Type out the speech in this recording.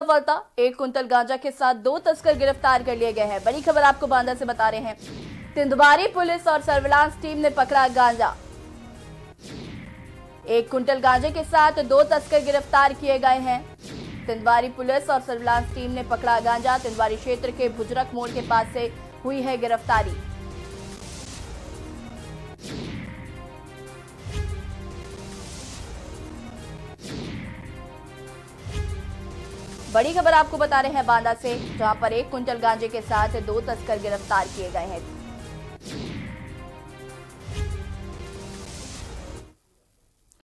सफलता एक कुंतल गांजा के साथ दो तस्कर गिरफ़्तार कर लिए गए हैं। बड़ी खबर आपको बांदा से बता रहे हैं। तिंदवारी पुलिस और सर्विलांस टीम ने पकड़ा गांजा। एक कुंटल गांजे के साथ दो तस्कर गिरफ़्तार किए गए हैं। तिंदवारी पुलिस और सर्विलांस टीम ने पकड़ा गांजा। तिंदवारी क्षेत्र के भुजरक मोड़ के पास से हुई है गिरफ्तारी। बड़ी खबर आपको बता रहे हैं बांदा से, जहाँ पर एक कुंटल गांजे के साथ दो तस्कर गिरफ़्तार किए गए हैं।